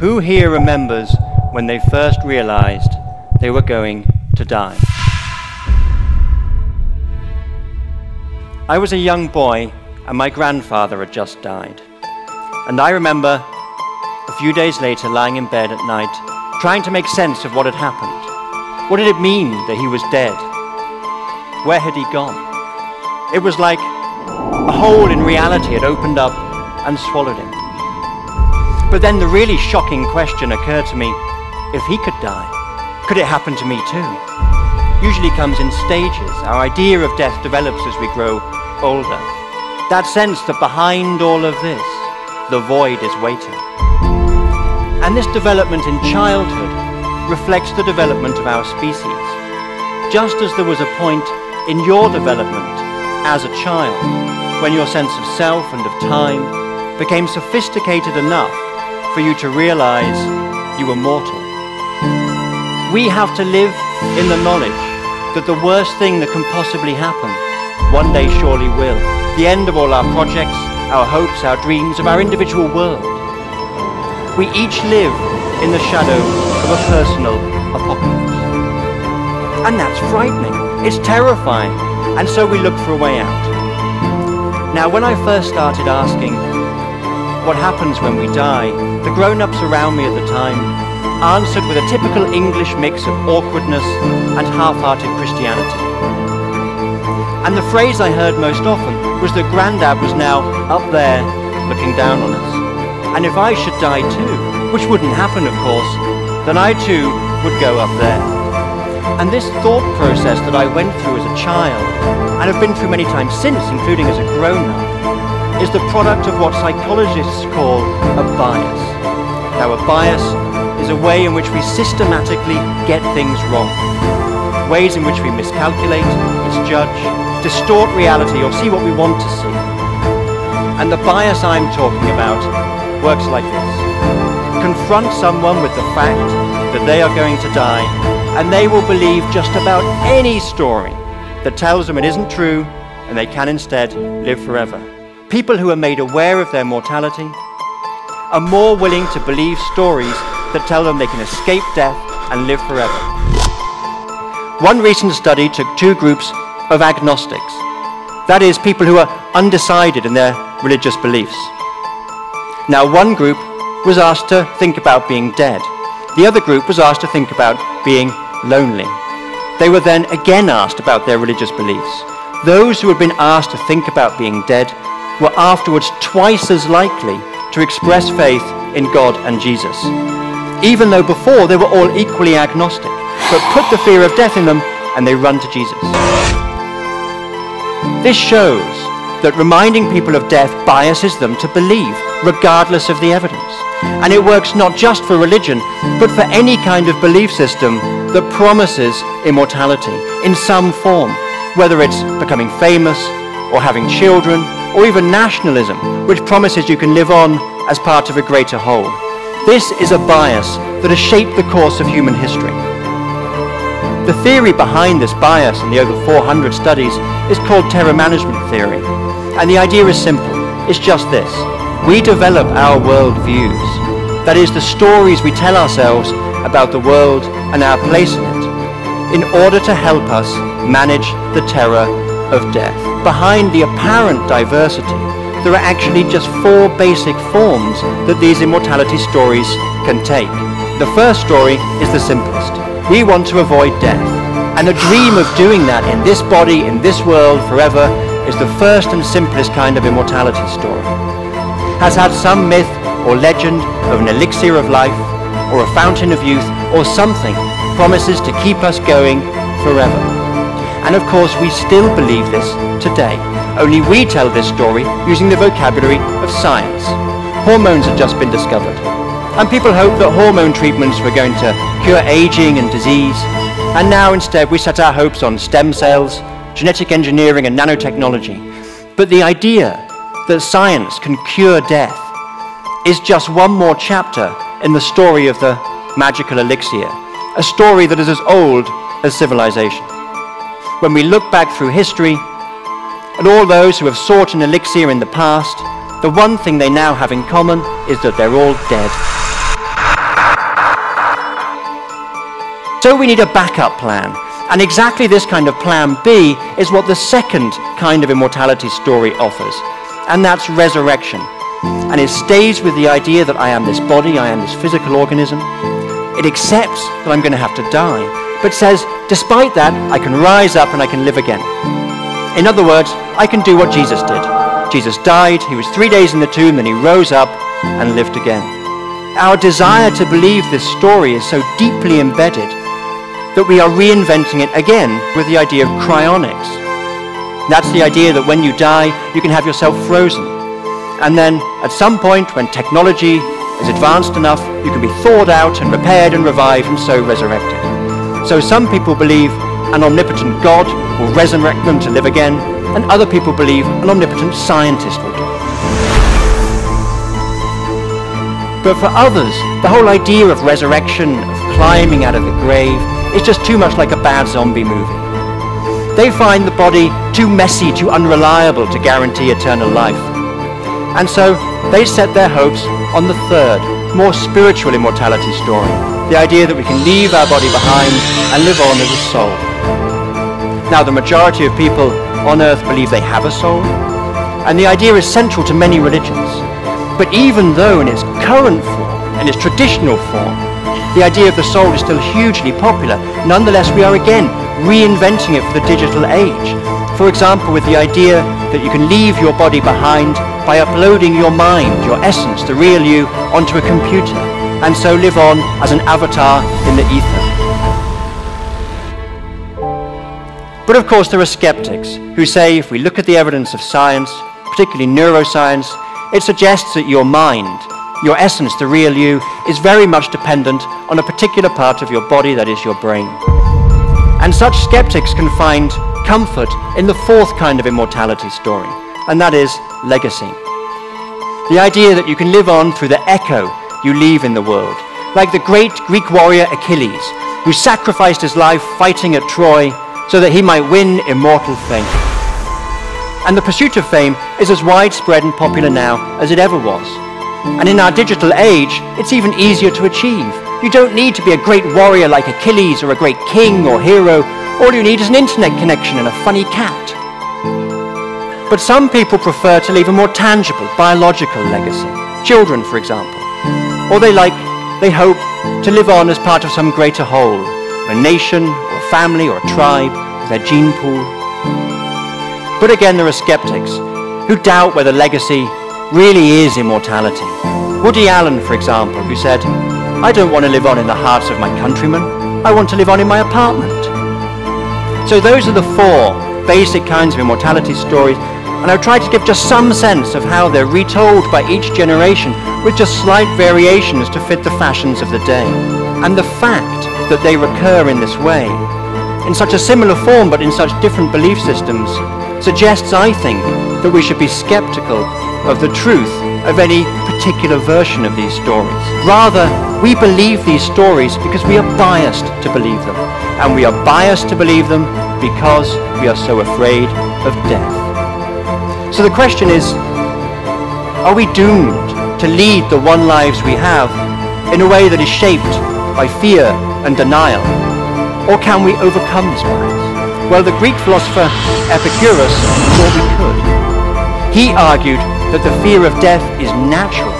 Who here remembers when they first realized they were going to die? I was a young boy and my grandfather had just died. And I remember a few days later lying in bed at night trying to make sense of what had happened. What did it mean that he was dead? Where had he gone? It was like a hole in reality had opened up and swallowed him. But then the really shocking question occurred to me if he could die, could it happen to me too? Usually comes in stages. Our idea of death develops as we grow older. That sense that behind all of this, the void is waiting. And this development in childhood reflects the development of our species. Just as there was a point in your development as a child when your sense of self and of time became sophisticated enough for you to realize you were mortal. We have to live in the knowledge that the worst thing that can possibly happen one day surely will. The end of all our projects, our hopes, our dreams, of our individual world. We each live in the shadow of a personal apocalypse. And that's frightening. It's terrifying. And so we look for a way out. Now, when I first started asking what happens when we die, the grown-ups around me at the time answered with a typical English mix of awkwardness and half-hearted Christianity. And the phrase I heard most often was that Grandad was now up there looking down on us. And if I should die too, which wouldn't happen of course, then I too would go up there. And this thought process that I went through as a child, and have been through many times since, including as a grown-up, is the product of what psychologists call a bias. Now, a bias is a way in which we systematically get things wrong. Ways in which we miscalculate, misjudge, distort reality, or see what we want to see. And the bias I'm talking about works like this. Confront someone with the fact that they are going to die, and they will believe just about any story that tells them it isn't true and they can instead live forever. People who are made aware of their mortality are more willing to believe stories that tell them they can escape death and live forever. One recent study took two groups of agnostics, that is, people who are undecided in their religious beliefs. Now, one group was asked to think about being dead. The other group was asked to think about being lonely. They were then again asked about their religious beliefs. Those who had been asked to think about being dead were afterwards twice as likely to express hmm. faith in God and Jesus, even though before they were all equally agnostic, but put the fear of death in them and they run to Jesus. This shows that reminding people of death biases them to believe, regardless of the evidence. And it works not just for religion, but for any kind of belief system that promises immortality in some form, whether it's becoming famous, or having children, or even nationalism, which promises you can live on as part of a greater whole. This is a bias that has shaped the course of human history. The theory behind this bias in the over 400 studies is called terror management theory. And the idea is simple. It's just this. We develop our world views. That is, the stories we tell ourselves about the world and our place in it, in order to help us manage the terror of death. Behind the apparent diversity, there are actually just four basic forms that these immortality stories can take. The first story is the simplest. We want to avoid death. And the dream of doing that in this body, in this world, forever, is the first and simplest kind of immortality story. Has had some myth or legend of an elixir of life, or a fountain of youth, or something promises to keep us going forever. And of course, we still believe this today. Only we tell this story using the vocabulary of science. Hormones have just been discovered. And people hoped that hormone treatments were going to cure aging and disease. And now instead we set our hopes on stem cells, genetic engineering and nanotechnology. But the idea that science can cure death is just one more chapter in the story of the magical elixir, a story that is as old as civilization when we look back through history at all those who have sought an elixir in the past, the one thing they now have in common is that they're all dead. So we need a backup plan. And exactly this kind of plan B is what the second kind of immortality story offers. And that's resurrection. And it stays with the idea that I am this body, I am this physical organism. It accepts that I'm going to have to die, but says, despite that, I can rise up and I can live again. In other words, I can do what Jesus did. Jesus died, he was three days in the tomb, then he rose up and lived again. Our desire to believe this story is so deeply embedded that we are reinventing it again with the idea of cryonics. That's the idea that when you die, you can have yourself frozen. And then at some point, when technology is advanced enough, you can be thawed out and repaired and revived and so resurrected. So some people believe an omnipotent God will resurrect them to live again, and other people believe an omnipotent scientist will do. But for others, the whole idea of resurrection, of climbing out of the grave, is just too much like a bad zombie movie. They find the body too messy, too unreliable to guarantee eternal life. And so they set their hopes on the third, more spiritual immortality story, the idea that we can leave our body behind and live on as a soul. Now, the majority of people on earth believe they have a soul, and the idea is central to many religions. But even though in its current form, and its traditional form, the idea of the soul is still hugely popular, nonetheless we are again reinventing it for the digital age. For example, with the idea that you can leave your body behind by uploading your mind, your essence, the real you, onto a computer, and so live on as an avatar in the ether. But of course, there are skeptics who say if we look at the evidence of science, particularly neuroscience, it suggests that your mind, your essence, the real you, is very much dependent on a particular part of your body, that is your brain. And such skeptics can find comfort in the fourth kind of immortality story, and that is legacy. The idea that you can live on through the echo you leave in the world, like the great Greek warrior Achilles, who sacrificed his life fighting at Troy so that he might win immortal fame. And the pursuit of fame is as widespread and popular now as it ever was. And in our digital age, it's even easier to achieve. You don't need to be a great warrior like Achilles or a great king or hero. All you need is an internet connection and a funny cat. But some people prefer to leave a more tangible, biological legacy. Children, for example. Or they like, they hope, to live on as part of some greater whole, a nation, or family, or a tribe, their gene pool. But again, there are skeptics who doubt whether legacy really is immortality. Woody Allen, for example, who said, I don't want to live on in the hearts of my countrymen, I want to live on in my apartment. So those are the four basic kinds of immortality stories, and I've tried to give just some sense of how they're retold by each generation with just slight variations to fit the fashions of the day. And the fact that they recur in this way, in such a similar form but in such different belief systems, suggests, I think, that we should be skeptical of the truth of any particular version of these stories. Rather, we believe these stories because we are biased to believe them. And we are biased to believe them because we are so afraid of death. So the question is, are we doomed to lead the one lives we have in a way that is shaped by fear and denial? Or can we overcome this bias? Well, the Greek philosopher Epicurus thought we could. He argued that the fear of death is natural,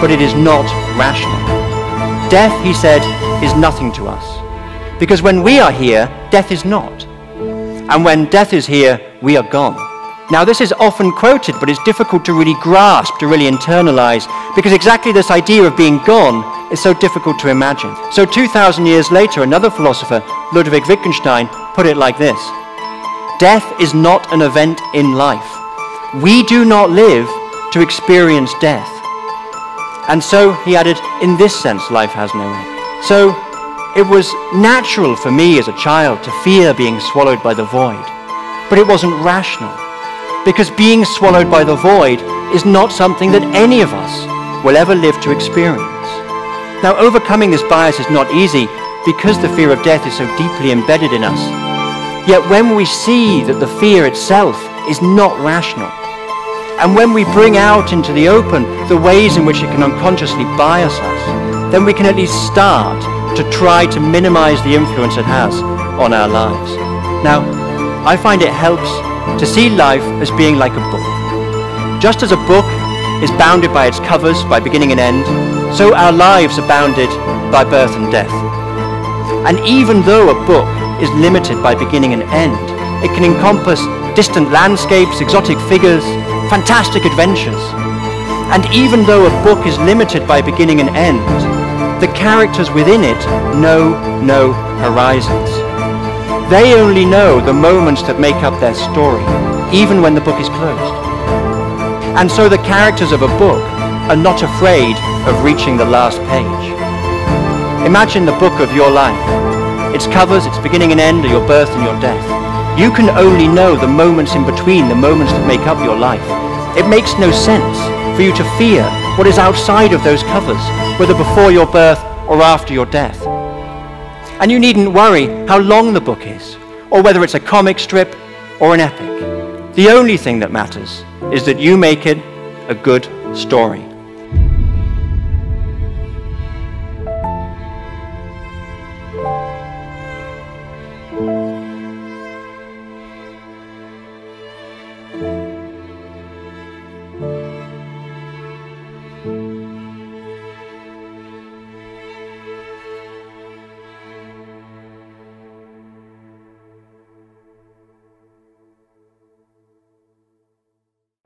but it is not rational. Death, he said, is nothing to us. Because when we are here, death is not. And when death is here, we are gone. Now, this is often quoted, but it's difficult to really grasp, to really internalize, because exactly this idea of being gone is so difficult to imagine. So, 2,000 years later, another philosopher, Ludwig Wittgenstein, put it like this Death is not an event in life. We do not live to experience death. And so, he added, in this sense, life has no end. So, it was natural for me as a child to fear being swallowed by the void, but it wasn't rational because being swallowed by the void is not something that any of us will ever live to experience. Now, overcoming this bias is not easy because the fear of death is so deeply embedded in us. Yet when we see that the fear itself is not rational, and when we bring out into the open the ways in which it can unconsciously bias us, then we can at least start to try to minimize the influence it has on our lives. Now, I find it helps to see life as being like a book. Just as a book is bounded by its covers by beginning and end, so our lives are bounded by birth and death. And even though a book is limited by beginning and end, it can encompass distant landscapes, exotic figures, fantastic adventures. And even though a book is limited by beginning and end, the characters within it know no horizons. They only know the moments that make up their story, even when the book is closed. And so the characters of a book are not afraid of reaching the last page. Imagine the book of your life. Its covers, its beginning and end are your birth and your death. You can only know the moments in between, the moments that make up your life. It makes no sense for you to fear what is outside of those covers, whether before your birth or after your death. And you needn't worry how long the book is, or whether it's a comic strip or an epic. The only thing that matters is that you make it a good story.